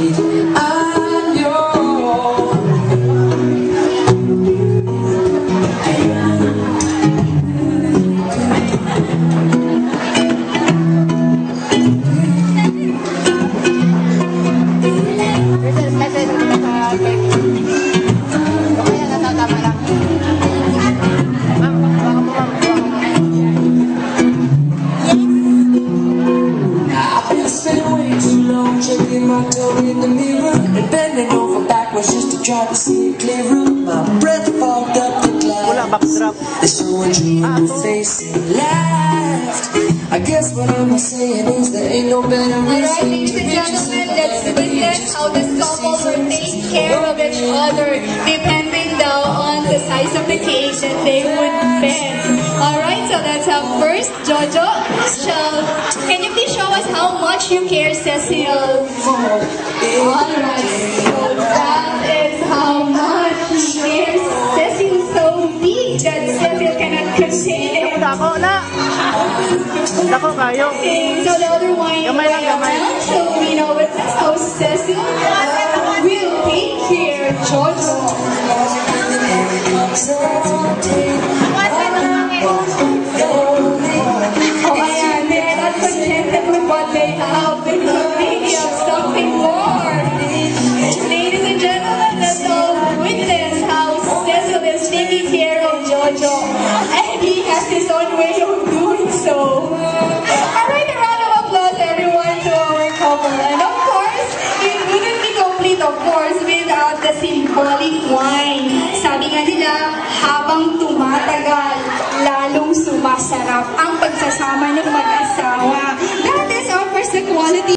sweet. Checking my toe in the mirror and bending over backwards just to try to see it clearer. My breath fogged up the glass. And someone drew in the face and laughed. I guess what I'm saying is there ain't no better Alright, reason ladies to and gentlemen, let's witness how the couple will take care of each other depending daw on the size of the cage that they would bend. Alright, so that's up first. Jojo, you us how much you care, Cecille? Alright, so that is how much he cares. Cecille so big that Cecille cannot contain it. Dako na! Dako kayo. Okay, so the other one Gamay lang, gamay. around, so we know it's how Cecille uh, will take care Jojo. Oh, symbolic wine. Sabi nga nila, habang tumatagal, lalong sumasarap ang pagsasama ng mag-asawa.